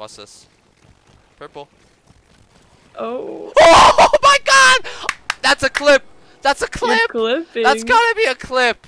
What's this. Purple. Oh. Oh my god! That's a clip! That's a clip! You're clipping. That's gotta be a clip!